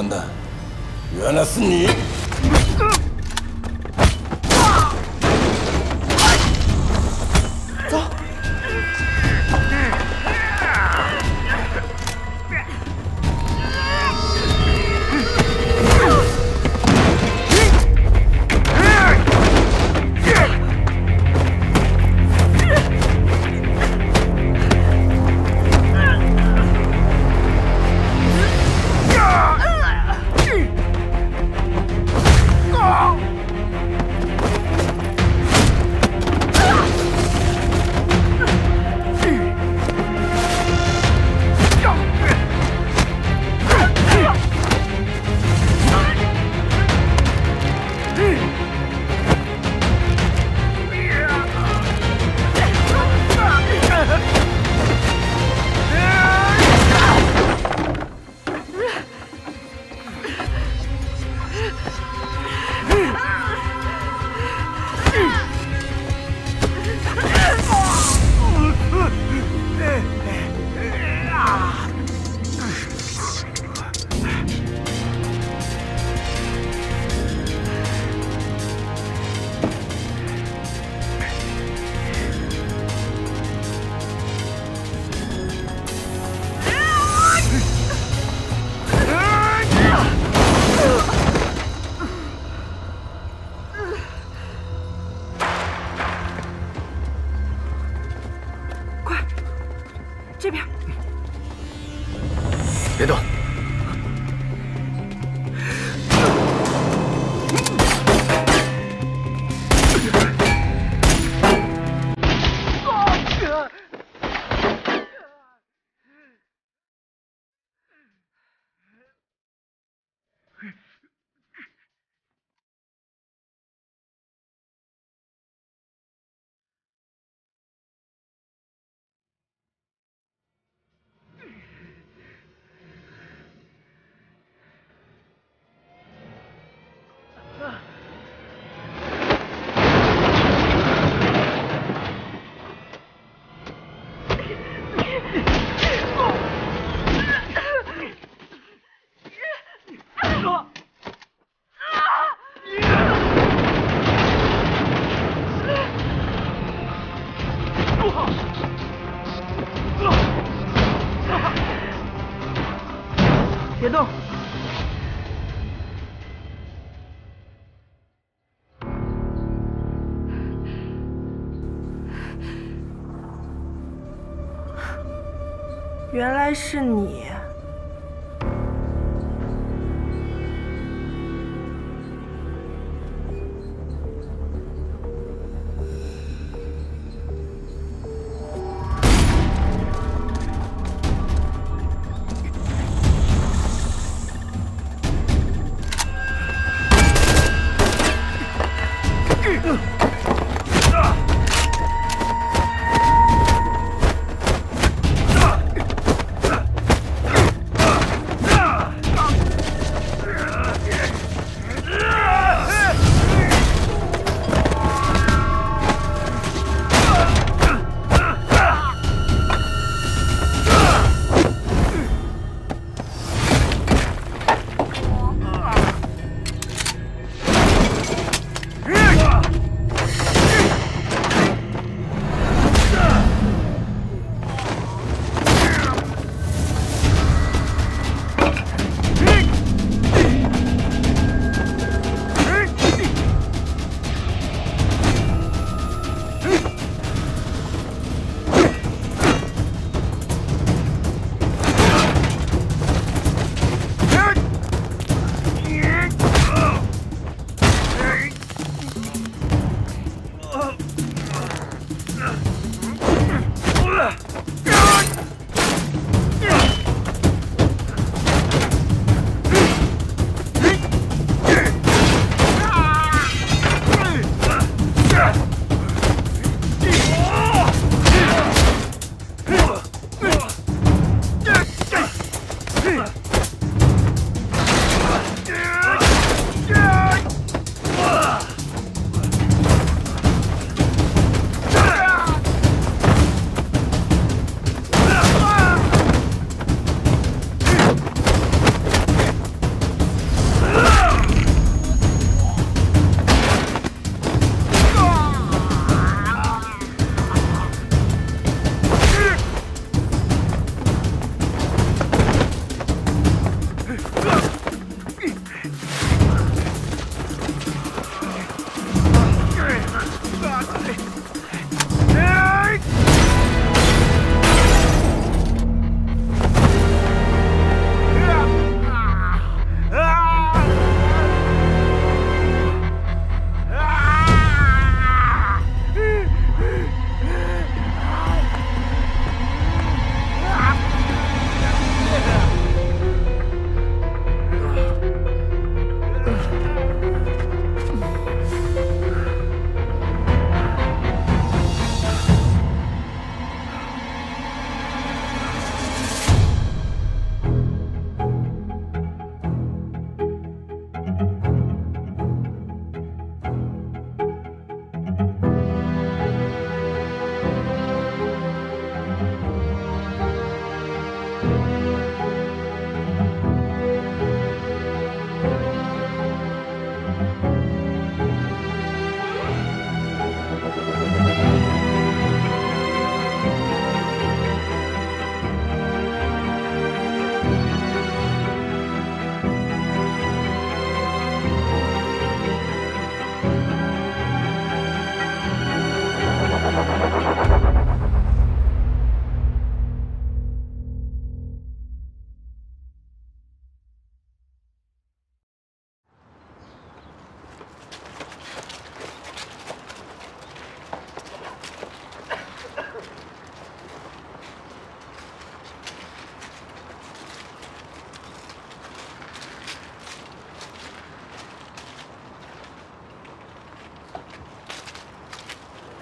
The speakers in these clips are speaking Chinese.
完的，原别动！原来是你。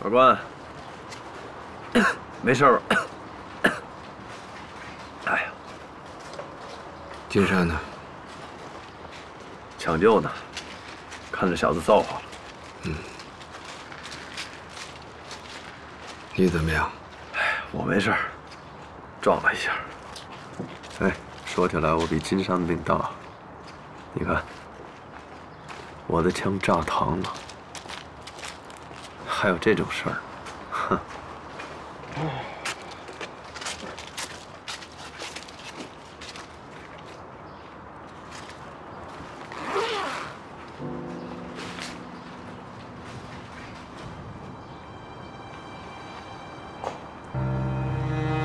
法官，没事吧？哎呀，金山呢？抢救呢，看这小子造化了。嗯。你怎么样？哎，我没事撞了一下。哎，说起来，我比金山的命大。你看，我的枪炸膛了。还有这种事儿，哼！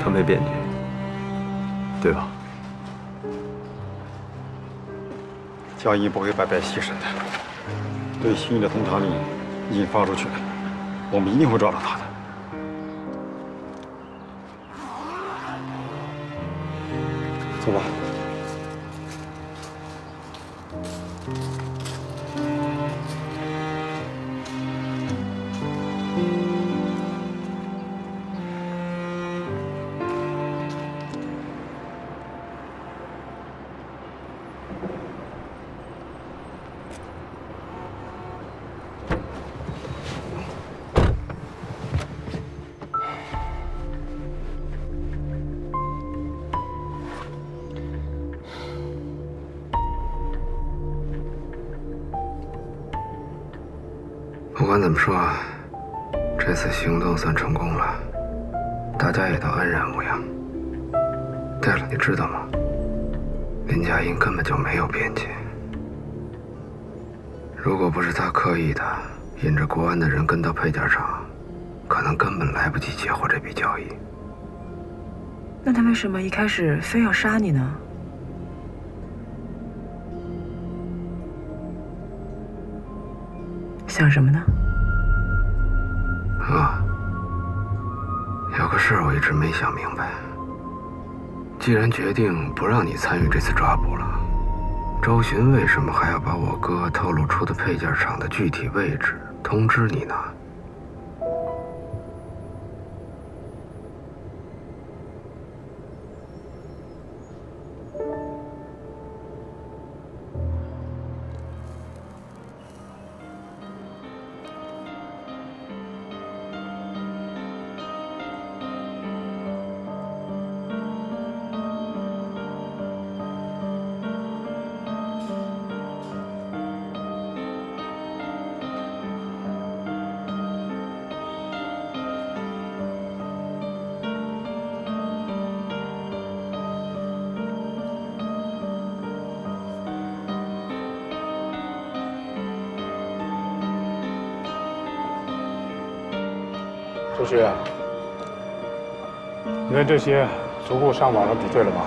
他没变局，对吧？江一不会白白牺牲的。对新的通缉令已经发出去了。我们一定会抓到他的。走吧。么说，这次行动算成功了，大家也都安然无恙。对了，你知道吗？林佳音根本就没有边界。如果不是他刻意的引着国安的人跟到配件厂，可能根本来不及截获这笔交易。那他为什么一开始非要杀你呢？想什么呢？是没想明白。既然决定不让你参与这次抓捕了，周巡为什么还要把我哥透露出的配件厂的具体位置通知你呢？老师，你的这些足够上网上比对了吧？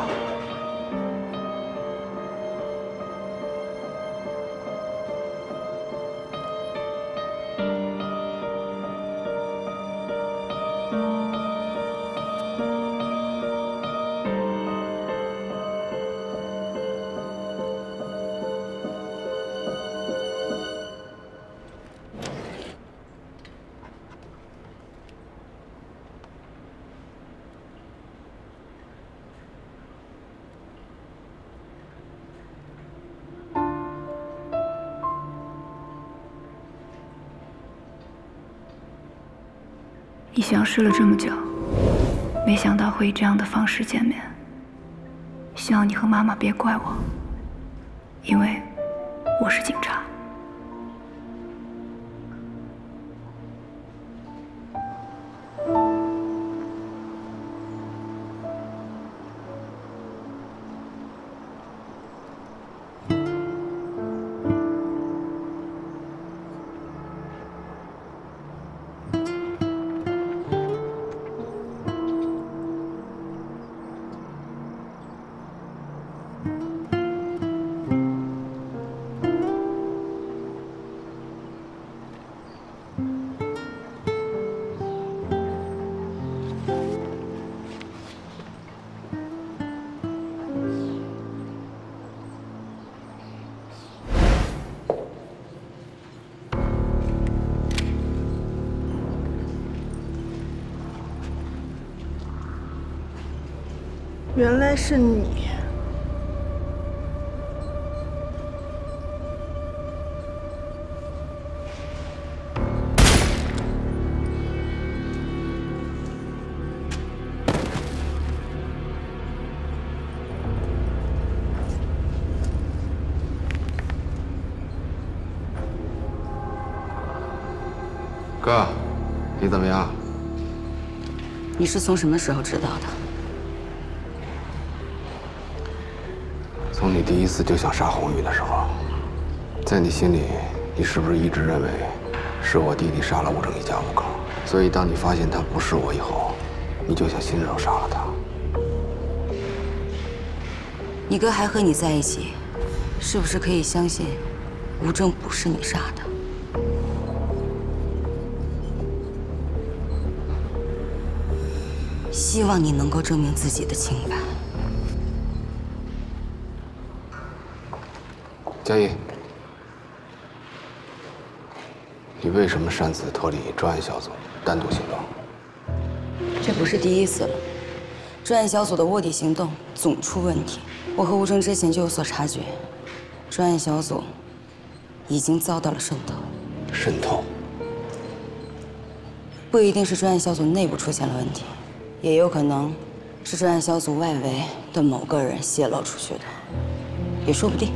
相识了这么久，没想到会以这样的方式见面。希望你和妈妈别怪我，因为我是警察。是你。哥，你怎么样？你是从什么时候知道的？从你第一次就想杀红玉的时候，在你心里，你是不是一直认为是我弟弟杀了吴正一家五口？所以当你发现他不是我以后，你就想亲手杀了他。你哥还和你在一起，是不是可以相信吴正不是你杀的？希望你能够证明自己的清白。江毅，你为什么擅自脱离专案小组，单独行动？这不是第一次了。专案小组的卧底行动总出问题，我和吴征之前就有所察觉。专案小组已经遭到了渗透。渗透？不一定是专案小组内部出现了问题，也有可能是专案小组外围的某个人泄露出去的，也说不定。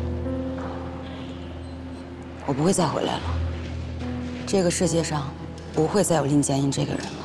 我不会再回来了。这个世界上不会再有林佳音这个人了。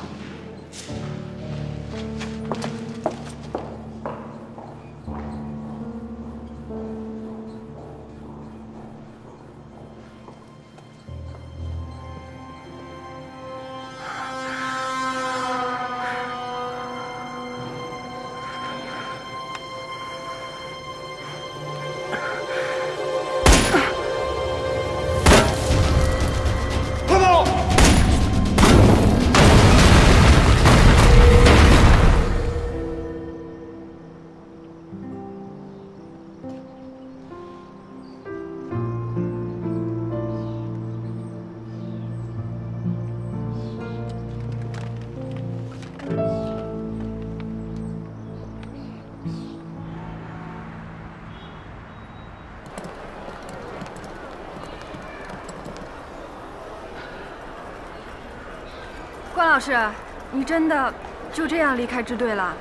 关老师，你真的就这样离开支队了？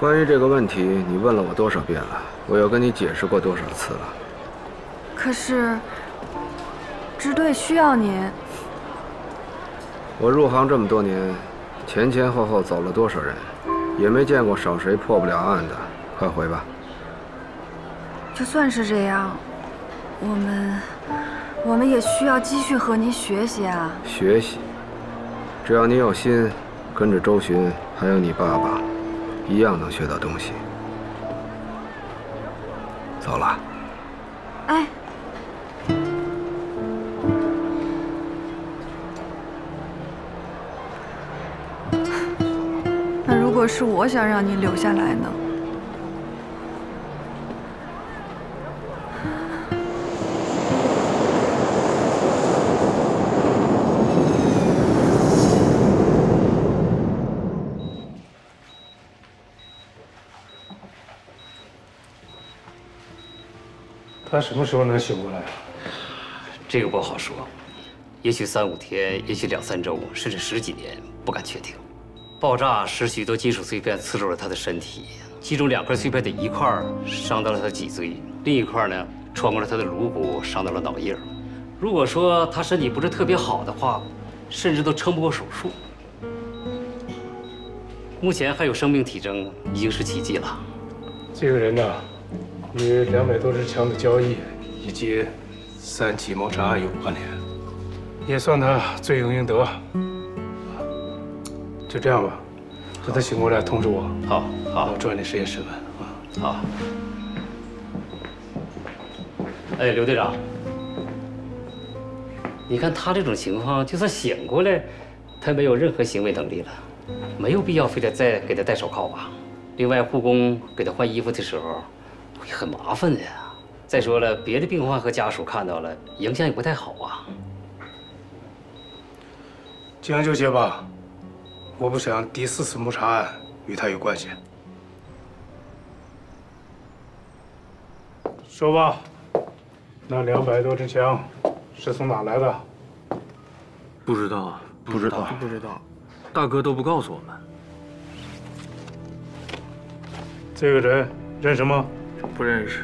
关于这个问题，你问了我多少遍了？我又跟你解释过多少次了？可是，支队需要您。我入行这么多年，前前后后走了多少人，也没见过少谁破不了案的。快回吧。就算是这样，我们我们也需要继续和您学习啊。学习，只要你有心，跟着周巡，还有你爸爸，一样能学到东西。走了。哎，那如果是我想让你留下来呢？他什么时候能醒过来？这个不好说，也许三五天，也许两三周，甚至十几年，不敢确定。爆炸使许多金属碎片刺入了他的身体，其中两块碎片的一块伤到了他的脊椎，另一块呢穿过了他的颅骨，伤到了脑叶。如果说他身体不是特别好的话，甚至都撑不过手术。目前还有生命体征，已经是奇迹了。这个人呢，与两百多支枪的交易以及三起谋杀案有关联，也算他罪有应得。就这样吧，等他醒过来通知我。好，好，我抓紧时间审问啊。好。哎，刘队长，你看他这种情况，就算醒过来，他没有任何行为能力了，没有必要非得再给他戴手铐吧？另外，护工给他换衣服的时候会很麻烦的呀。再说了，别的病患和家属看到了，影响也不太好啊。将就些吧，我不想第四次谋杀案与他有关系。说吧，那两百多支枪是从哪来的？不知道，不知道，不知道，大哥都不告诉我们。这个人认识吗？不认识，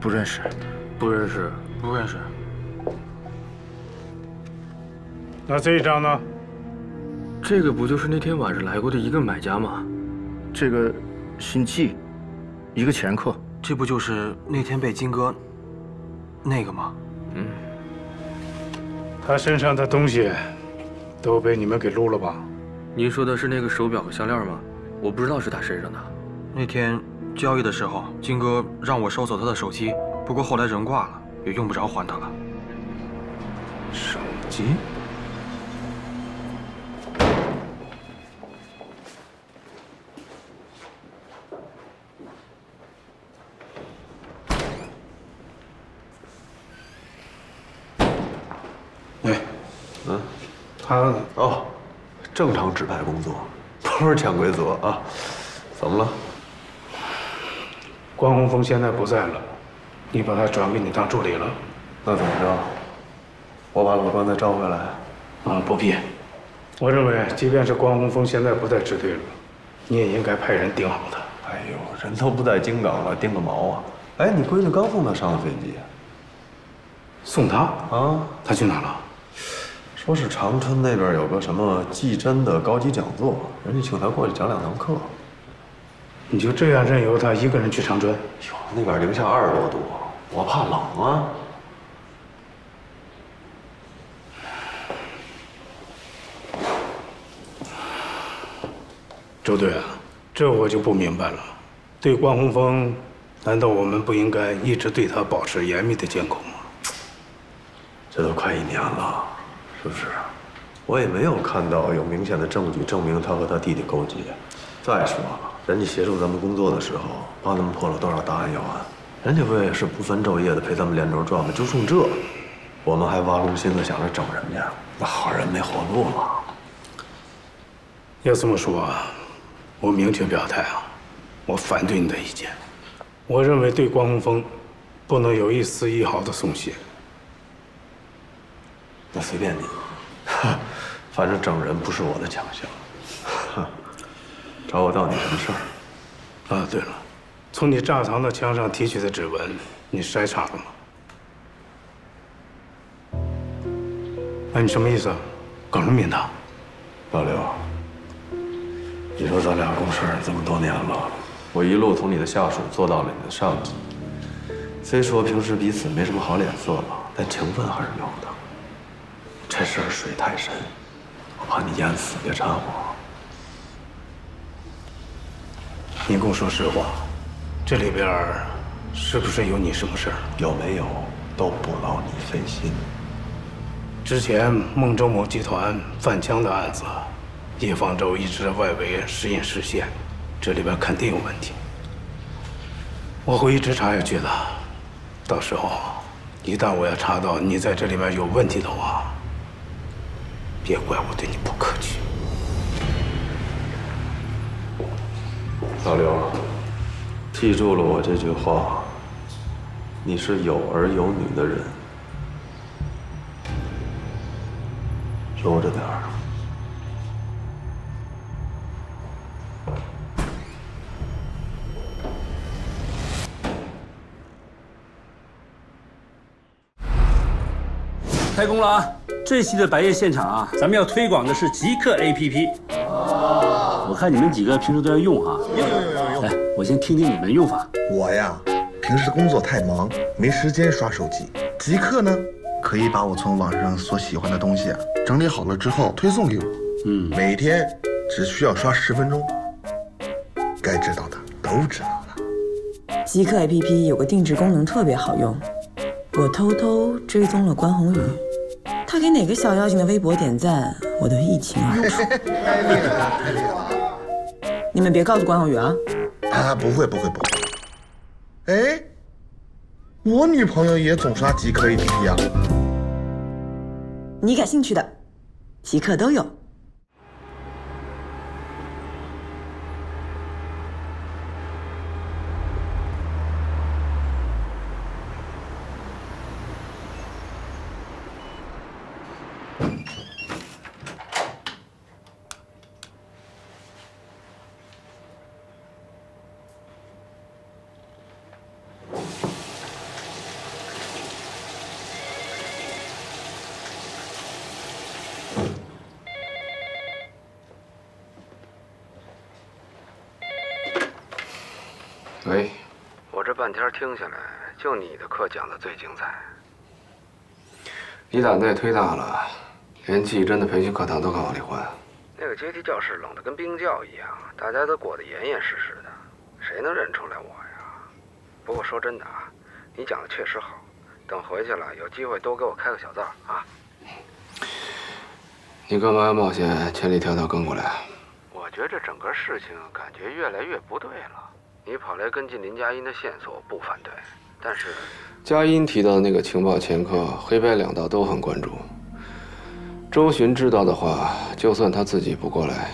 不认识，不认识，不认识。那这一张呢？这个不就是那天晚上来过的一个买家吗？这个姓季，一个前客。这不就是那天被金哥那个吗？嗯。他身上的东西都被你们给撸了吧？您说的是那个手表和项链吗？我不知道是他身上的。那天交易的时候，金哥让我收走他的手机，不过后来人挂了，也用不着还他了。手机？哎，嗯，他哦，正常指派工作，不是潜规则啊。怎么了？关洪峰现在不在了，你把他转给你当助理了。那怎么着？我把老关再招回来？啊，不必。我认为，即便是关洪峰现在不在支队了，你也应该派人盯好他。哎呦，人都不在京港了，盯个毛啊！哎，你闺女刚送他上了飞机。送他？啊，他去哪了？说是长春那边有个什么技侦的高级讲座，人家请他过去讲两堂课。你就这样任由他一个人去长春？哟，那边零下二十多度，我怕冷啊。周队啊，这我就不明白了。对关洪峰，难道我们不应该一直对他保持严密的监控吗？这都快一年了，是不是？我也没有看到有明显的证据证明他和他弟弟勾结。再说了，人家协助咱们工作的时候，帮咱们破了多少大案要案，人家不也是不分昼夜的陪咱们连轴转吗？就冲这，我们还挖空心思想着整人家，那好人没活路了。要这么说，我明确表态啊，我反对你的意见。我认为对关洪峰，不能有一丝一毫的松懈。那随便你，反正整人不是我的强项。找我到底什么事儿？啊，对了，从你炸膛的枪上提取的指纹，你筛查了吗？哎，你什么意思？搞什么名堂？老刘，你说咱俩共事这么多年了，我一路从你的下属做到了你的上级，虽说平时彼此没什么好脸色吧，但情分还是有的。这事儿水太深，我怕你淹死，别掺和。你跟我说实话，这里边是不是有你什么事儿？有没有都不劳你费心。之前孟州某集团贩枪的案子，叶方舟一直在外围时隐时现，这里边肯定有问题。我会一直查下去的，到时候一旦我要查到你在这里边有问题的话，别怪我对你不客气。老刘，记住了我这句话，你是有儿有女的人，悠着点儿。开工了啊！这期的白夜现场啊，咱们要推广的是极客 APP。我看你们几个平时都要用哈。我先听听你们用法。我呀，平时工作太忙，没时间刷手机。极客呢，可以把我从网上所喜欢的东西啊，整理好了之后推送给我。嗯，每天只需要刷十分钟，该知道的都知道了。极客 APP 有个定制功能特别好用，我偷偷追踪了关宏宇，他给哪个小妖精的微博点赞，我都一清二楚。太厉害了，太厉害了！你们别告诉关宏宇啊！啊，不会不会不会。哎，我女朋友也总刷极客 APP 啊。你感兴趣的，极客都有。半天听下来，就你的课讲的最精彩。你胆子也忒大了，连季真的培训课堂都敢往里换。那个阶梯教室冷得跟冰窖一样，大家都裹得严严实实的，谁能认出来我呀？不过说真的啊，你讲的确实好，等回去了有机会多给我开个小灶啊。你干嘛要冒险千里迢迢跟过来？我觉得这整个事情感觉越来越不对了。你跑来跟进林佳音的线索，我不反对，但是佳音提到的那个情报前科，黑白两道都很关注。周巡知道的话，就算他自己不过来，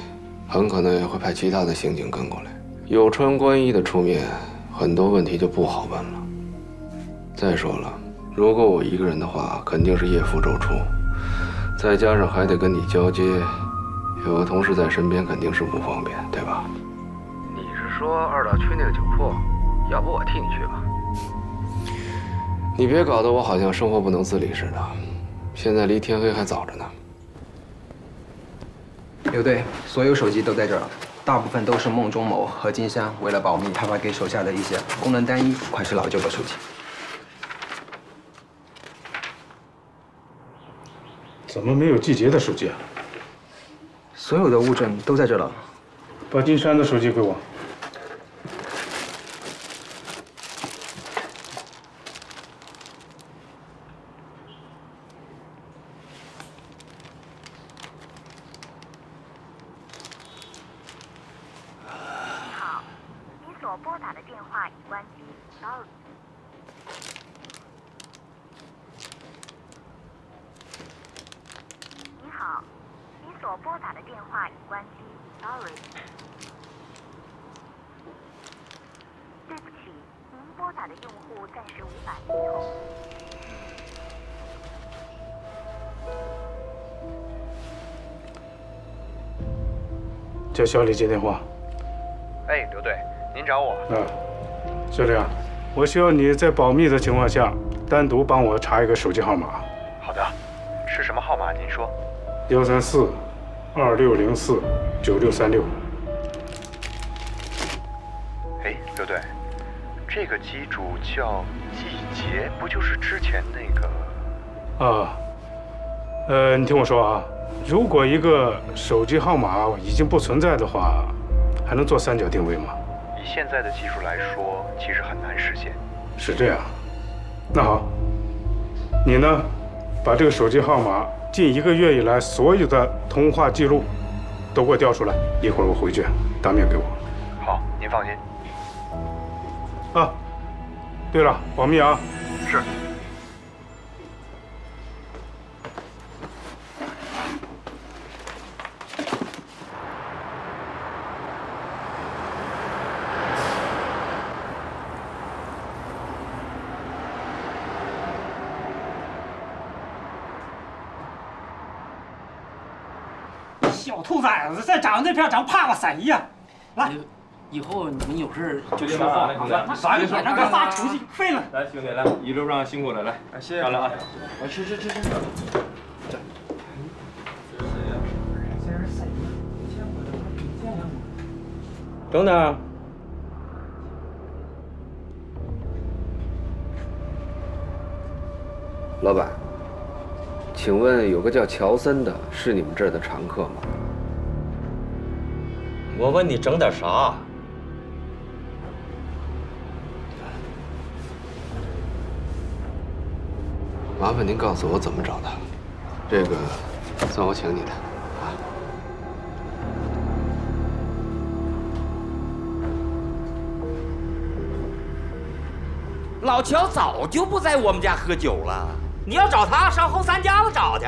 很可能也会派其他的刑警跟过来。有川官一的出面，很多问题就不好问了。再说了，如果我一个人的话，肯定是夜伏周出，再加上还得跟你交接，有个同事在身边肯定是不方便，对吧？说二道区那个酒铺？要不我替你去吧。你别搞得我好像生活不能自理似的。现在离天黑还早着呢。刘队，所有手机都在这儿，大部分都是孟中某和金山为了保密他发给手下的一些功能单一、款式老旧的手机。怎么没有季节的手机啊？所有的物证都在这了。把金山的手机给我。小李接电话。哎，刘队，您找我？嗯，小李啊，我需要你在保密的情况下，单独帮我查一个手机号码。好的，是什么号码？您说。幺三四二六零四九六三六。哎，刘队，这个机主叫季杰，不就是之前那个？啊，呃，你听我说啊，如果一个手机号码已经不存在的话，还能做三角定位吗？以现在的技术来说，其实很难实现。是这样。那好，你呢，把这个手机号码近一个月以来所有的通话记录都给我调出来，一会儿我回去当面给我。好，您放心。啊，对了，保密啊。是。子，再长那片长帕瓦伞一样。来，以后你们有事就说说话。咱们晚上该发出去，废了。来，兄弟，来，一路上辛苦了，来，谢谢漂亮啊！来吃吃吃吃。等等，老板，请问有个叫乔森的，是你们这儿的常客吗？我问你整点啥？麻烦您告诉我怎么找他。这个算我请你的。老乔早就不在我们家喝酒了。你要找他，上后三家子找去。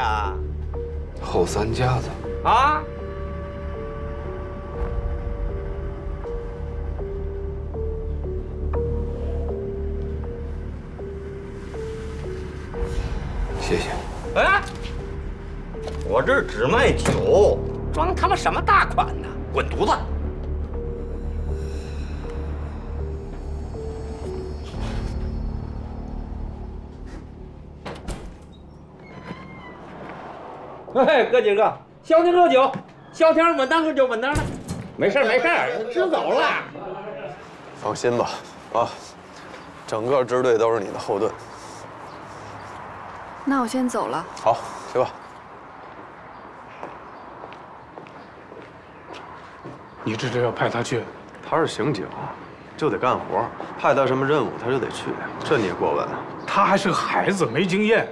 后三家子啊？谢谢。哎，我这儿只卖酒，装他妈什么大款呢？滚犊子！哎，哥几个，消停喝酒，消停稳当喝酒，稳当的，没事儿没事儿，支走了。放心吧，啊，整个支队都是你的后盾。那我先走了。好，去吧。你这是要派他去？他是刑警，就得干活，派他什么任务他就得去，这你也过问？他还是个孩子，没经验，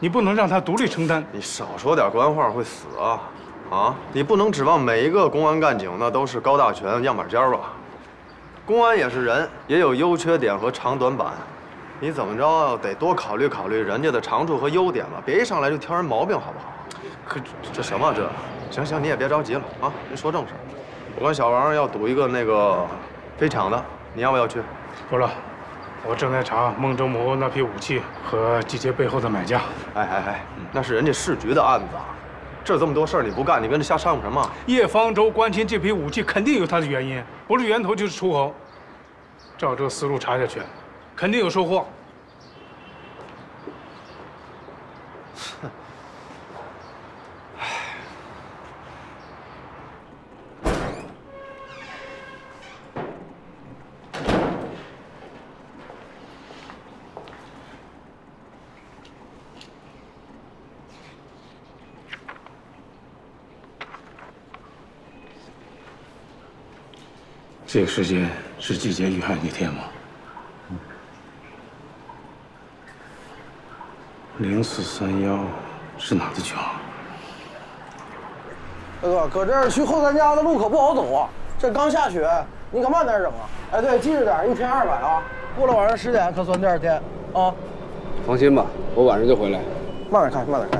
你不能让他独立承担。你少说点官话会死啊！啊，你不能指望每一个公安干警那都是高大全样板间吧？公安也是人，也有优缺点和长短板，你怎么着得多考虑考虑人家的长处和优点吧，别一上来就挑人毛病，好不好？可这什么这？行行，你也别着急了啊，您说正事。我跟小王要赌一个那个飞抢的，你要不要去？不了，我正在查孟征谋那批武器和季杰背后的买家。哎哎哎，那是人家市局的案子，这这么多事儿你不干，你跟着瞎掺和什么？叶方舟关心这批武器，肯定有他的原因，不是源头就是出口。照这个思路查下去，肯定有收获。这个时间是季节遇害那天吗？零四三幺是哪的局号？大哥，搁这儿去后三家的路可不好走啊！这刚下雪，你可慢点整啊！哎，对，记着点，一天二百啊！过了晚上十点可算第二天啊！放心吧，我晚上就回来。慢点开，慢点开。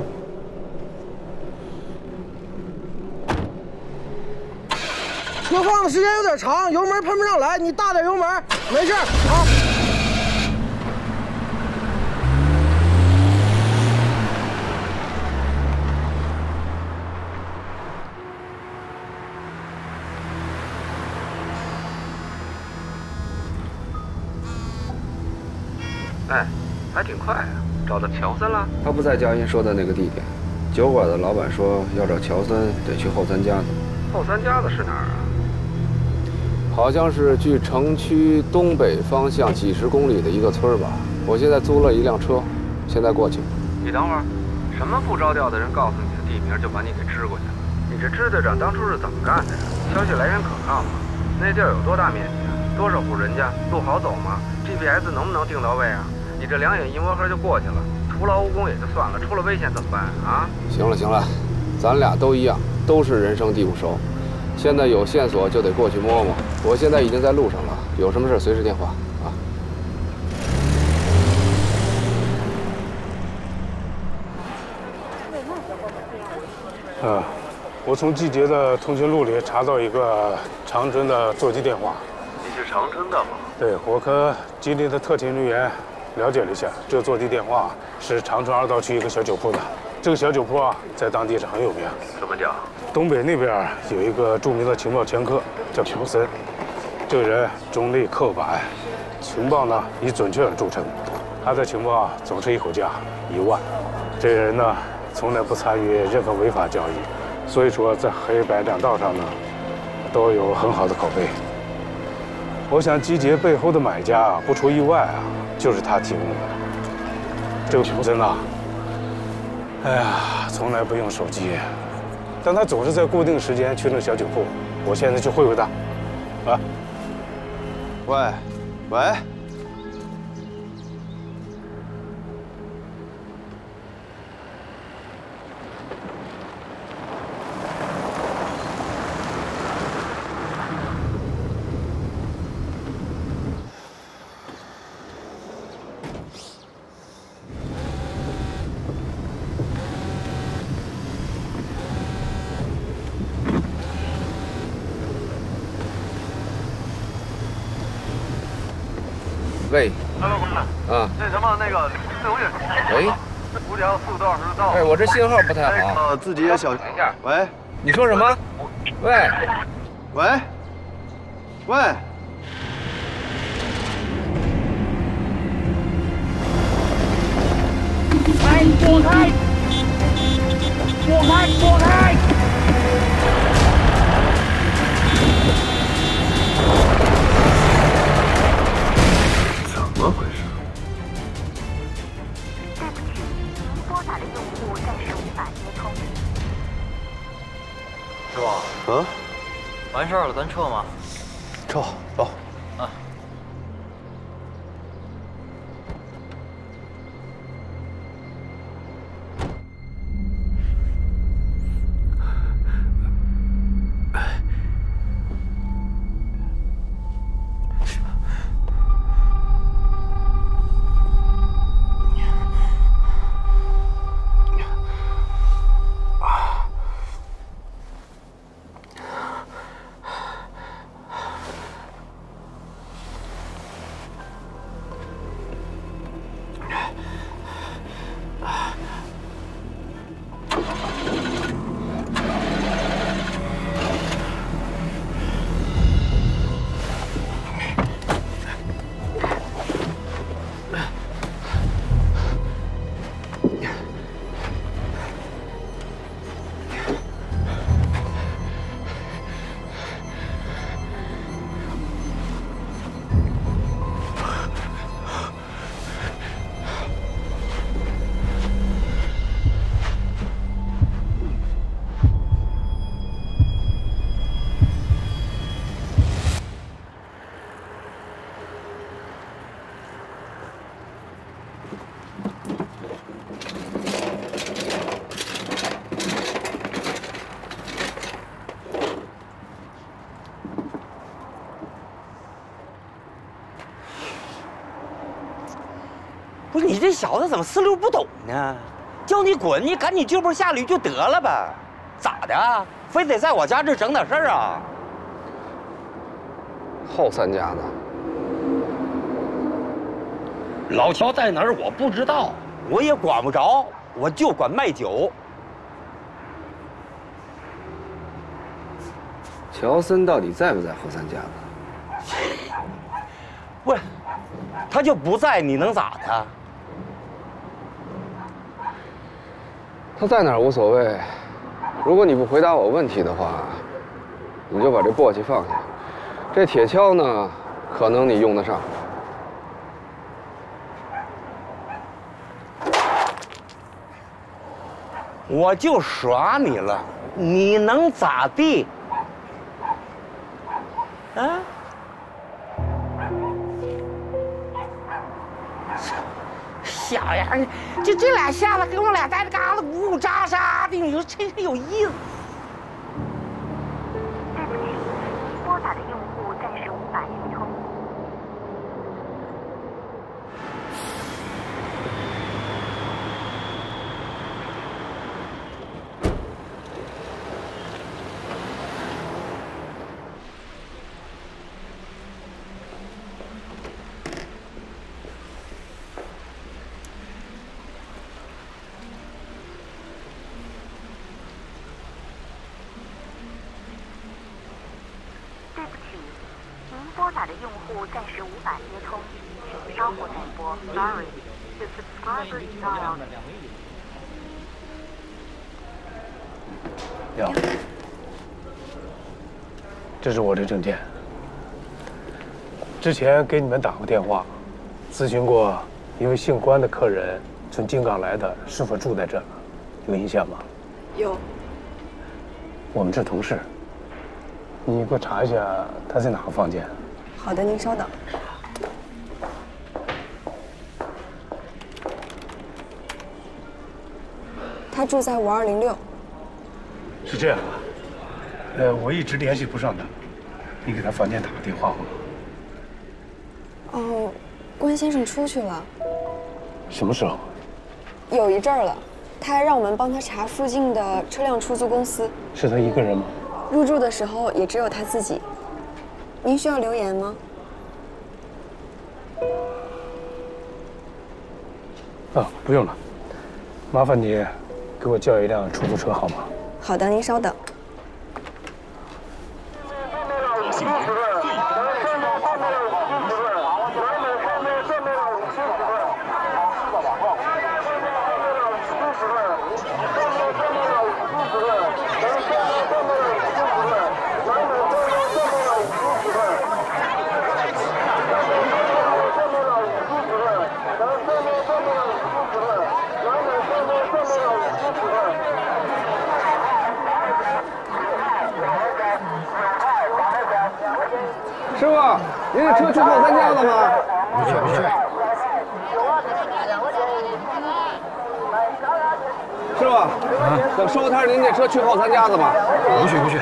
车放的时间有点长，油门喷不上来，你大点油门，没事啊。哎，还挺快啊，找到乔森了。他不在佳音说的那个地点，酒馆的老板说要找乔森，得去后三家子。后三家子是哪儿啊？好像是距城区东北方向几十公里的一个村吧。我现在租了一辆车，现在过去。你等会儿，什么不着调的人告诉你的地名就把你给支过去了？你这支队长当初是怎么干的呀？消息来源可靠吗？那地儿有多大面积啊？多少户人家？路好走吗？GPS 能不能定到位啊？你这两眼一摸黑就过去了，徒劳无功也就算了，出了危险怎么办啊？行了行了，咱俩都一样，都是人生地不熟。现在有线索就得过去摸摸。我现在已经在路上了，有什么事随时电话啊。啊，我从季节的通讯录里查到一个长春的座机电话。你是长春的吗？对，我和吉林的特勤人员了解了一下，这座机电话是长春二道区一个小酒铺的。这个小酒铺啊，在当地是很有名。怎么讲？东北那边有一个著名的情报掮客，叫乔森。这个人中立刻板，情报呢以准确而著称。他的情报啊总是一口价一万。这个人呢，从来不参与任何违法交易，所以说在黑白两道上呢，都有很好的口碑。我想集结背后的买家，不出意外啊，就是他提供的。这个乔森呐。哎呀，从来不用手机，但他总是在固定时间去那小酒铺。我现在去会会他。啊，喂，喂，大哥，公子，啊，那什么，那个自由运，喂，五点四个多小时到。哎，我这信号不太好。呃，自己也小心一下。喂，你说什么？喂，喂，喂，哎，躲开！躲开！躲开！打的用户暂时无法接通。师傅，嗯，完事儿了，咱撤吗？撤，走。这小子怎么四六不懂呢？叫你滚，你赶紧就坡下驴就得了呗，咋的？非得在我家这整点事儿啊？后三家的，老乔在哪儿我不知道，我也管不着，我就管卖酒。乔森到底在不在后三家子？不是，他就不在，你能咋的？他在哪无所谓，如果你不回答我问题的话，你就把这簸箕放下。这铁锹呢，可能你用得上。我就耍你了，你能咋地？啊？小样儿，就这俩下子给我俩在这嘎达呜呜喳喳的，你说真是有意思。对不起，您拨打的用户暂时无法接通。对不起，您拨打的用户暂时无法接通，请稍后再拨。Sorry, the subscriber is dialed. 要，这是我的证件。之前给你们打过电话，咨询过一位姓关的客人从京港来的，是否住在这儿，有印象吗？有。我们是同事，你给我查一下他在哪个房间。好的，您稍等。他住在五二零六。是这样啊，呃，我一直联系不上他，你给他房间打个电话好吗？哦，关先生出去了，什么时候？有一阵儿了。他还让我们帮他查附近的车辆出租公司。是他一个人吗？入住的时候也只有他自己。您需要留言吗？啊，不用了，麻烦你给我叫一辆出租车好吗？好的，您稍等。南北分别五十分，南北分别四十分，您这车去后三家了吗？不去不去。师傅，想收摊您这车去后三家子吗？不去不去。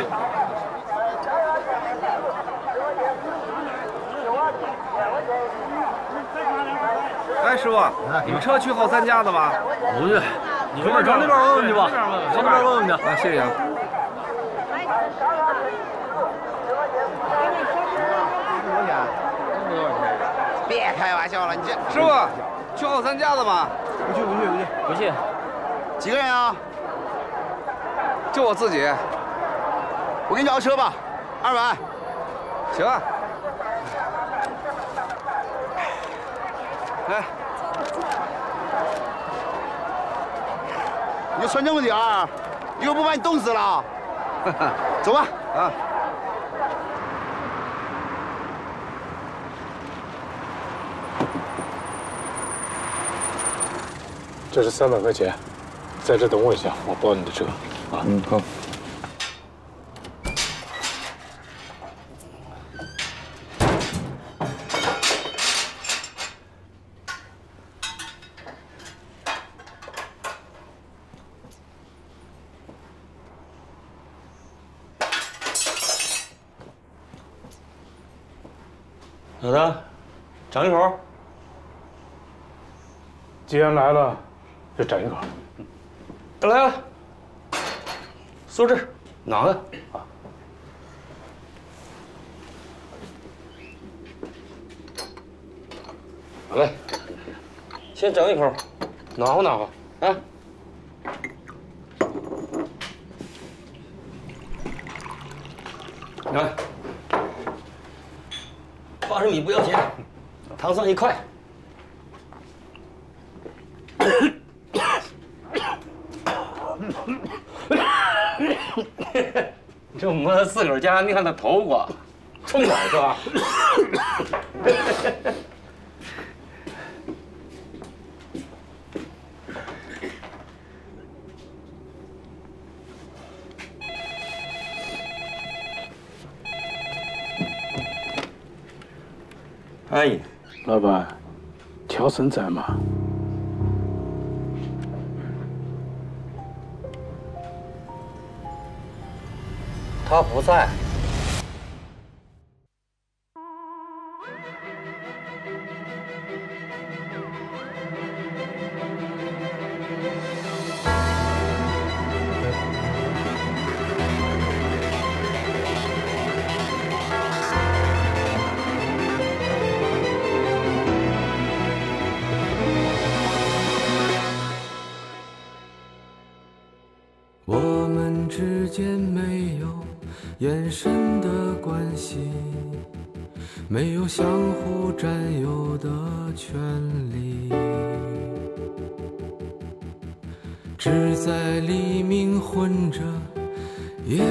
哎，师傅，你们车去后三家子吗？不去。你哥们找那边问问去吧，找那边问问去。啊，谢谢啊。别开玩笑了，你这师傅，去后三家子吗？不去不去不去不去。几个人啊？就我自己。我给你找个车吧，二百。行啊。来，你就穿这么点儿，一会儿不把你冻死了。走吧。啊。这是三百块钱，在这等我一下，我包你的车。啊，嗯，好。咋的？长一口？既然来了，就整一口。来来，坐这儿，哪个？啊。来，先整一口，暖和暖和啊。来，八十米不要钱，糖蒜一块。这摸自个儿家，你看他头瓜，冲哪是吧？阿姨，老板，乔森在吗？他不在。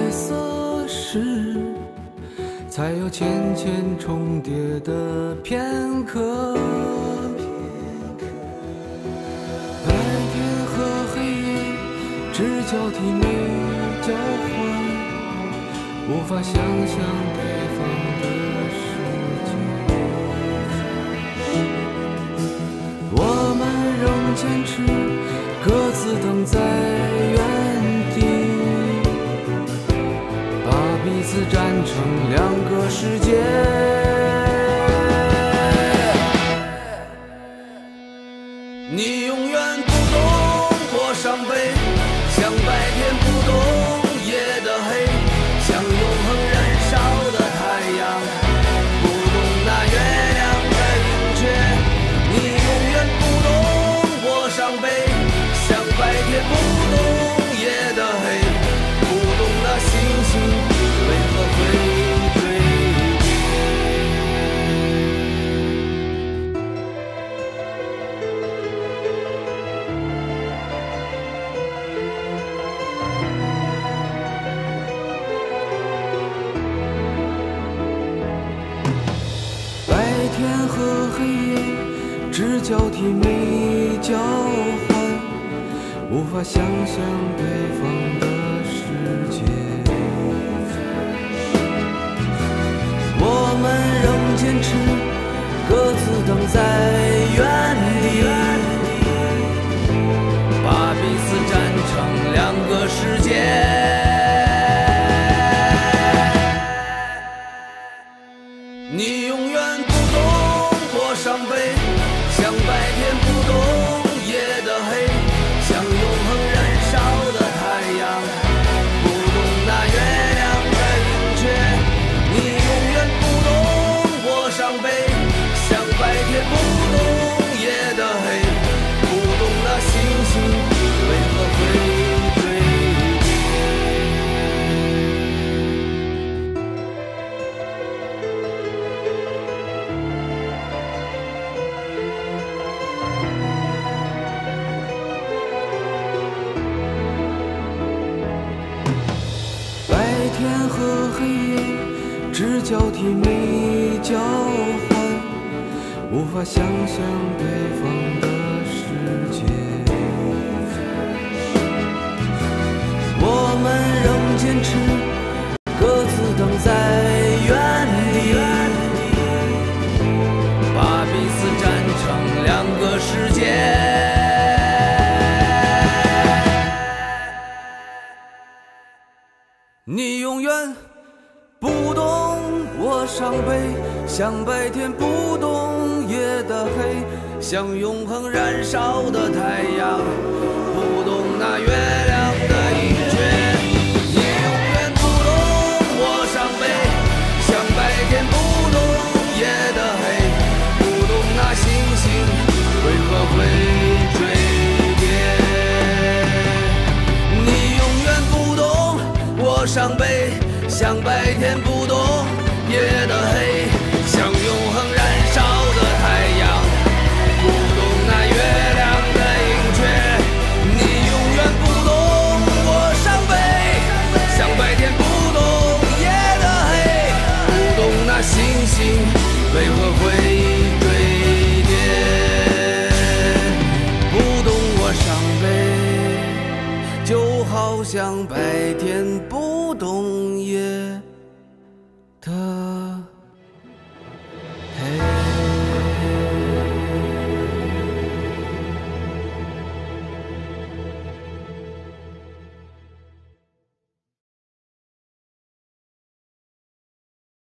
夜色时，才有浅浅重叠的片刻。白天和黑夜。只交替没交换，无法想象对方的世界。我们仍坚持各自等在原地，彼此站成两个世界。交替没交换，无法想象对方的世界。我们仍坚持，交换，无法想象对方的世界。我们仍坚持，各自等在原地，把彼此站成两个世界。你永远不懂我伤悲，像白天不懂夜的黑，像永恒燃烧的太阳，不懂那月亮的盈缺。你永远不懂我伤悲，像白天不懂夜的黑，不懂那星星为何会坠跌。你永远不懂我伤悲，像白天不